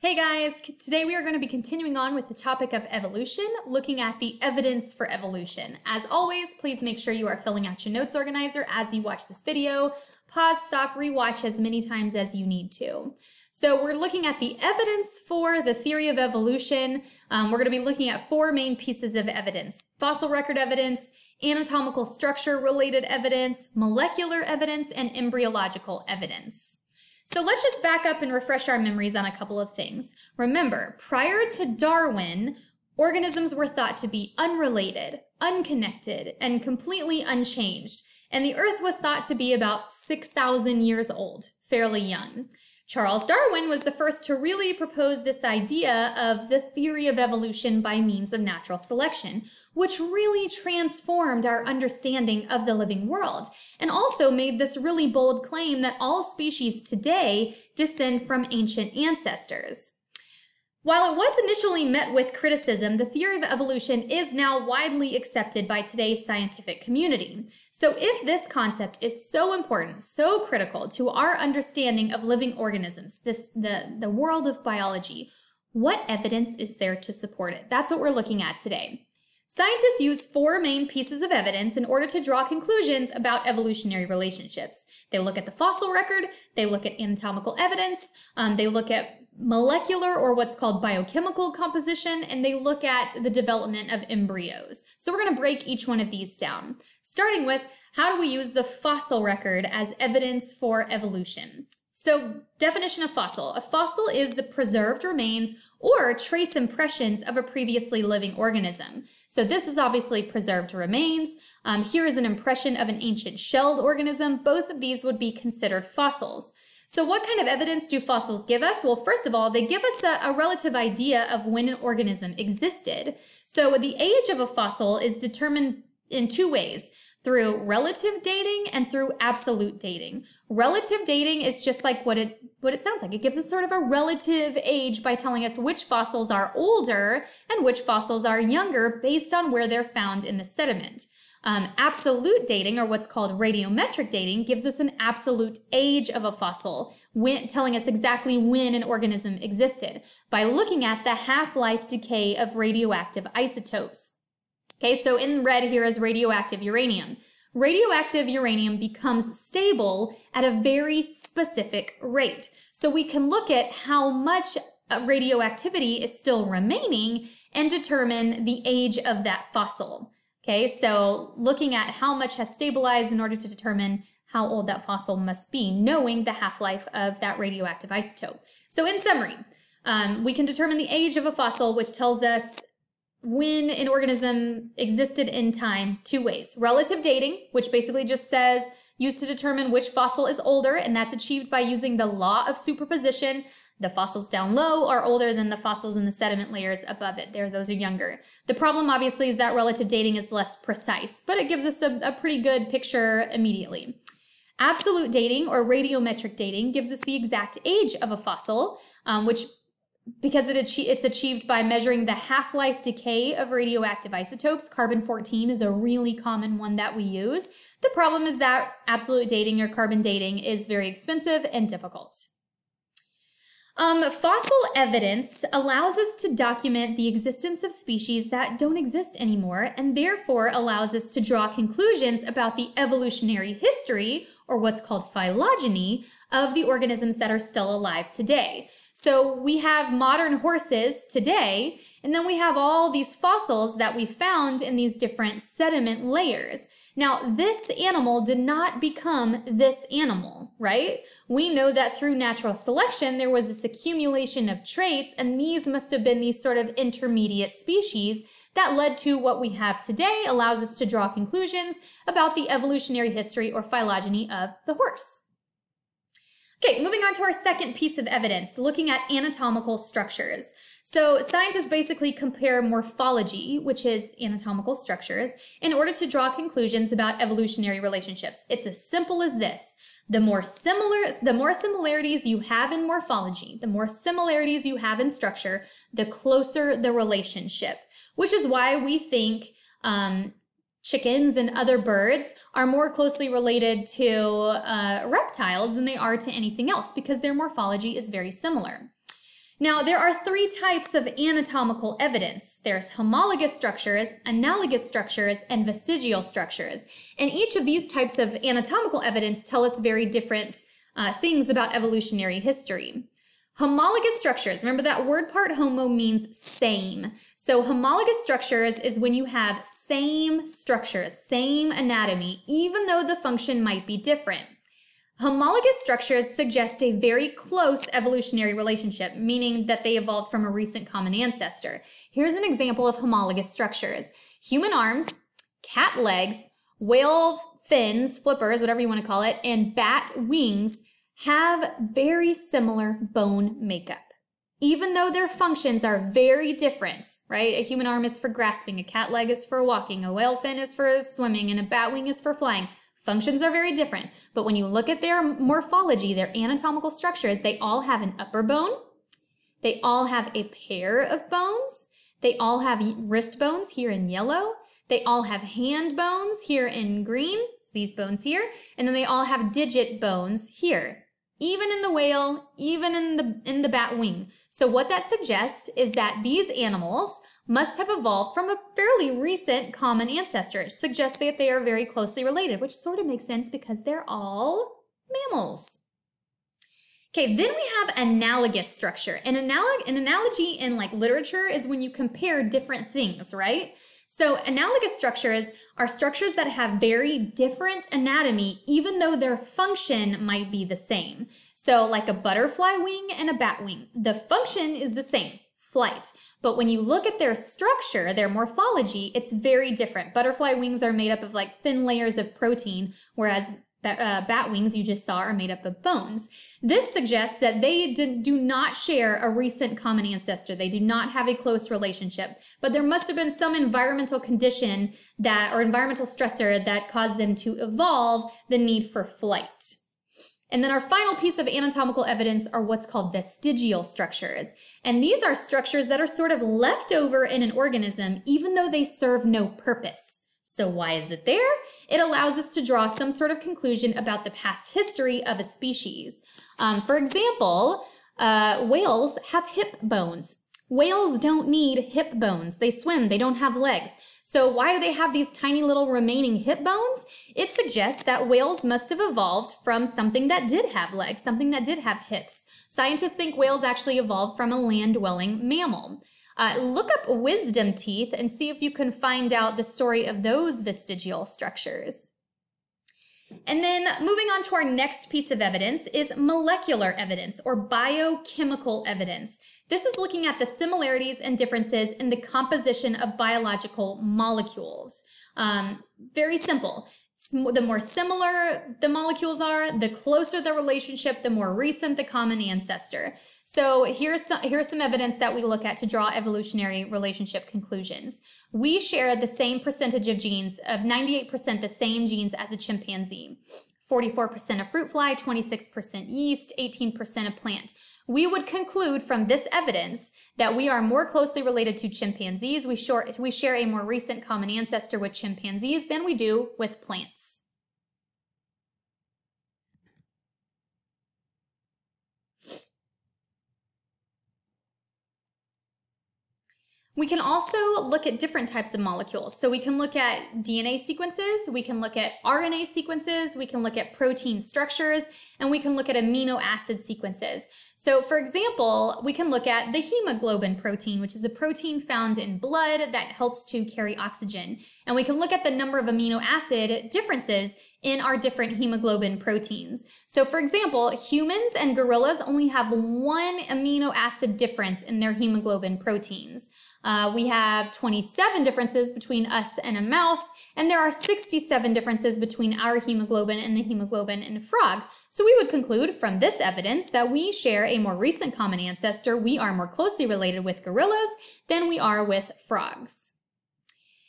Hey guys, today we are going to be continuing on with the topic of evolution, looking at the evidence for evolution. As always, please make sure you are filling out your notes organizer as you watch this video. Pause, stop, rewatch as many times as you need to. So we're looking at the evidence for the theory of evolution. Um, we're going to be looking at four main pieces of evidence. Fossil record evidence, anatomical structure related evidence, molecular evidence, and embryological evidence. So let's just back up and refresh our memories on a couple of things. Remember, prior to Darwin, organisms were thought to be unrelated, unconnected, and completely unchanged, and the Earth was thought to be about 6,000 years old, fairly young. Charles Darwin was the first to really propose this idea of the theory of evolution by means of natural selection, which really transformed our understanding of the living world, and also made this really bold claim that all species today descend from ancient ancestors. While it was initially met with criticism, the theory of evolution is now widely accepted by today's scientific community. So if this concept is so important, so critical to our understanding of living organisms, this the, the world of biology, what evidence is there to support it? That's what we're looking at today. Scientists use four main pieces of evidence in order to draw conclusions about evolutionary relationships. They look at the fossil record, they look at anatomical evidence, um, they look at molecular or what's called biochemical composition, and they look at the development of embryos. So we're going to break each one of these down, starting with how do we use the fossil record as evidence for evolution? So, definition of fossil. A fossil is the preserved remains or trace impressions of a previously living organism. So, this is obviously preserved remains. Um, here is an impression of an ancient shelled organism. Both of these would be considered fossils. So, what kind of evidence do fossils give us? Well, first of all, they give us a, a relative idea of when an organism existed. So, the age of a fossil is determined in two ways through relative dating and through absolute dating. Relative dating is just like what it what it sounds like. It gives us sort of a relative age by telling us which fossils are older and which fossils are younger based on where they're found in the sediment. Um, absolute dating, or what's called radiometric dating, gives us an absolute age of a fossil, when, telling us exactly when an organism existed by looking at the half-life decay of radioactive isotopes. Okay, so in red here is radioactive uranium. Radioactive uranium becomes stable at a very specific rate. So we can look at how much uh, radioactivity is still remaining and determine the age of that fossil. Okay, so looking at how much has stabilized in order to determine how old that fossil must be, knowing the half-life of that radioactive isotope. So in summary, um, we can determine the age of a fossil, which tells us when an organism existed in time two ways. Relative dating, which basically just says used to determine which fossil is older, and that's achieved by using the law of superposition. The fossils down low are older than the fossils in the sediment layers above it. There, those are younger. The problem, obviously, is that relative dating is less precise, but it gives us a, a pretty good picture immediately. Absolute dating or radiometric dating gives us the exact age of a fossil, um, which because it it's achieved by measuring the half-life decay of radioactive isotopes. Carbon-14 is a really common one that we use. The problem is that absolute dating or carbon dating is very expensive and difficult. Um, fossil evidence allows us to document the existence of species that don't exist anymore and therefore allows us to draw conclusions about the evolutionary history, or what's called phylogeny, of the organisms that are still alive today. So we have modern horses today, and then we have all these fossils that we found in these different sediment layers. Now, this animal did not become this animal, right? We know that through natural selection, there was this accumulation of traits, and these must have been these sort of intermediate species that led to what we have today, allows us to draw conclusions about the evolutionary history or phylogeny of the horse. Okay, moving on to our second piece of evidence, looking at anatomical structures. So scientists basically compare morphology, which is anatomical structures, in order to draw conclusions about evolutionary relationships. It's as simple as this. The more similar, the more similarities you have in morphology, the more similarities you have in structure, the closer the relationship, which is why we think um, chickens and other birds are more closely related to uh, reptiles than they are to anything else because their morphology is very similar. Now, there are three types of anatomical evidence. There's homologous structures, analogous structures, and vestigial structures. And each of these types of anatomical evidence tell us very different uh, things about evolutionary history. Homologous structures, remember that word part homo means same. So homologous structures is when you have same structures, same anatomy, even though the function might be different. Homologous structures suggest a very close evolutionary relationship, meaning that they evolved from a recent common ancestor. Here's an example of homologous structures. Human arms, cat legs, whale fins, flippers, whatever you want to call it, and bat wings have very similar bone makeup. Even though their functions are very different, right? A human arm is for grasping, a cat leg is for walking, a whale fin is for swimming, and a bat wing is for flying. Functions are very different, but when you look at their morphology, their anatomical structures, they all have an upper bone. They all have a pair of bones. They all have wrist bones here in yellow. They all have hand bones here in green, these bones here. And then they all have digit bones here even in the whale, even in the in the bat wing. So what that suggests is that these animals must have evolved from a fairly recent common ancestor. It suggests that they are very closely related, which sort of makes sense because they're all mammals. Okay, then we have analogous structure. An, analog an analogy in like literature is when you compare different things, right? So analogous structures are structures that have very different anatomy, even though their function might be the same. So like a butterfly wing and a bat wing, the function is the same, flight. But when you look at their structure, their morphology, it's very different. Butterfly wings are made up of like thin layers of protein, whereas uh, bat wings you just saw are made up of bones. This suggests that they did, do not share a recent common ancestor. They do not have a close relationship, but there must have been some environmental condition that, or environmental stressor that caused them to evolve the need for flight. And then our final piece of anatomical evidence are what's called vestigial structures. And these are structures that are sort of left over in an organism, even though they serve no purpose. So why is it there? It allows us to draw some sort of conclusion about the past history of a species. Um, for example, uh, whales have hip bones. Whales don't need hip bones. They swim, they don't have legs. So why do they have these tiny little remaining hip bones? It suggests that whales must have evolved from something that did have legs, something that did have hips. Scientists think whales actually evolved from a land-dwelling mammal. Uh, look up wisdom teeth and see if you can find out the story of those vestigial structures. And then moving on to our next piece of evidence is molecular evidence or biochemical evidence. This is looking at the similarities and differences in the composition of biological molecules. Um, very simple the more similar the molecules are, the closer the relationship, the more recent the common ancestor. So here's some, here's some evidence that we look at to draw evolutionary relationship conclusions. We share the same percentage of genes, of 98% the same genes as a chimpanzee. 44% of fruit fly, 26% yeast, 18% of plant we would conclude from this evidence that we are more closely related to chimpanzees. We, short, we share a more recent common ancestor with chimpanzees than we do with plants. We can also look at different types of molecules. So we can look at DNA sequences, we can look at RNA sequences, we can look at protein structures, and we can look at amino acid sequences. So for example, we can look at the hemoglobin protein, which is a protein found in blood that helps to carry oxygen. And we can look at the number of amino acid differences in our different hemoglobin proteins. So for example, humans and gorillas only have one amino acid difference in their hemoglobin proteins. Uh, we have 27 differences between us and a mouse, and there are 67 differences between our hemoglobin and the hemoglobin in a frog. So we would conclude from this evidence that we share a more recent common ancestor. We are more closely related with gorillas than we are with frogs.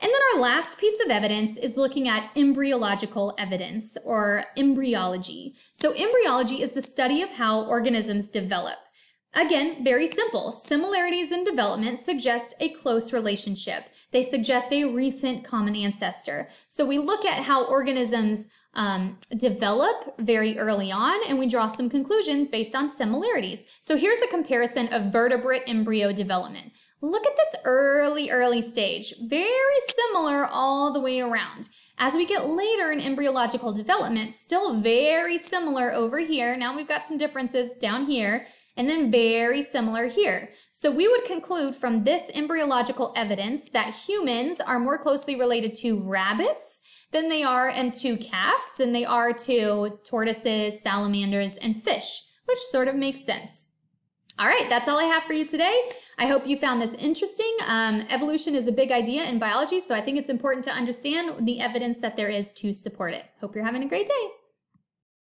And then our last piece of evidence is looking at embryological evidence or embryology. So embryology is the study of how organisms develop. Again, very simple. Similarities in development suggest a close relationship. They suggest a recent common ancestor. So we look at how organisms um, develop very early on and we draw some conclusions based on similarities. So here's a comparison of vertebrate embryo development. Look at this early, early stage. Very similar all the way around. As we get later in embryological development, still very similar over here. Now we've got some differences down here and then very similar here. So we would conclude from this embryological evidence that humans are more closely related to rabbits than they are and to calves than they are to tortoises, salamanders, and fish, which sort of makes sense. All right, that's all I have for you today. I hope you found this interesting. Um, evolution is a big idea in biology, so I think it's important to understand the evidence that there is to support it. Hope you're having a great day.